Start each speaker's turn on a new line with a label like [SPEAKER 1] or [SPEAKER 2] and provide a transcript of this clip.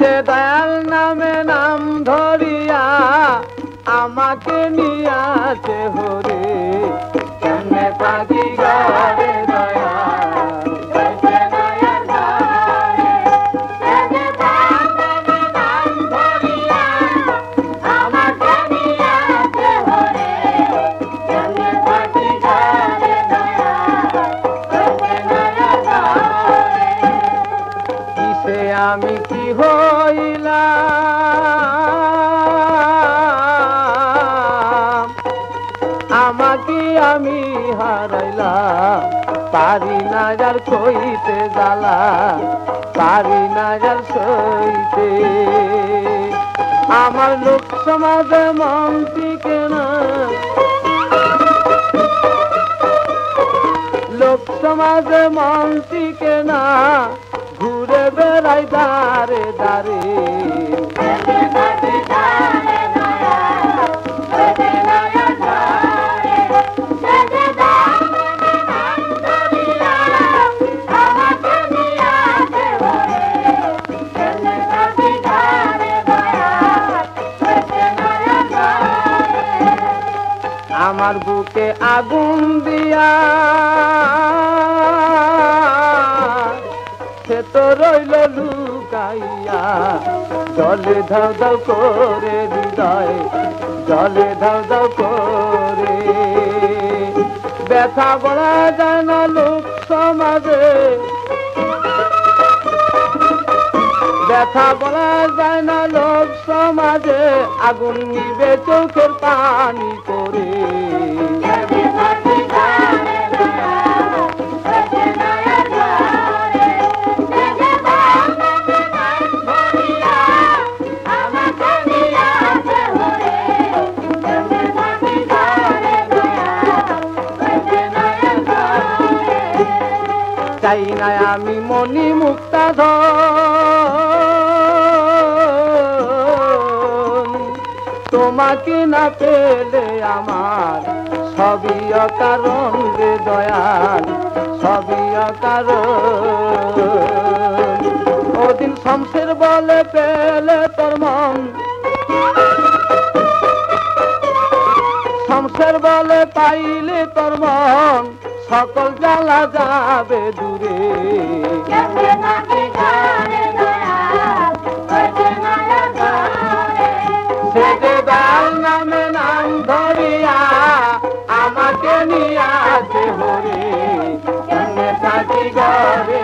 [SPEAKER 1] যে দয়াল নামে নাম ধরিয়া আমাকে নিয়াছে হরে আমি কি হইলাম? আমাকে আমি হারাইলাম। পারি না যার কইতে জ্বালা, পারি না যার সইতে। আমার লোক সমাজে মন টিকে না। লোক সমাজে মন টিকে না। ঘুরে বেড়াই দারে আমার বুকে আগুন দিয়া সে তো রইল লুকাইয়া জলে ধাও ধাও করে হৃদয়, জলে ধাও ধাও করে। ব্যথা বলা যায় না লোক সমাজে। ব্যথা বলা যায় না লোক সমাজে। আগুন নিবে চোখের পানি করে চাই না আমি মনি মুক্তা তোমাকে না পেলে আমার সবই অকারণ রে দয়াল, সবই অকারণ। ওদিন শমশের বলে পেলে তোর মন। শমশের বলে পাইলে তোর মন। সকল জ্বালা যাবে দূরে। সেটে দাল নামে নাম ধরিয়া আমাকে নিয়াছে হরে। সাথী ঘর?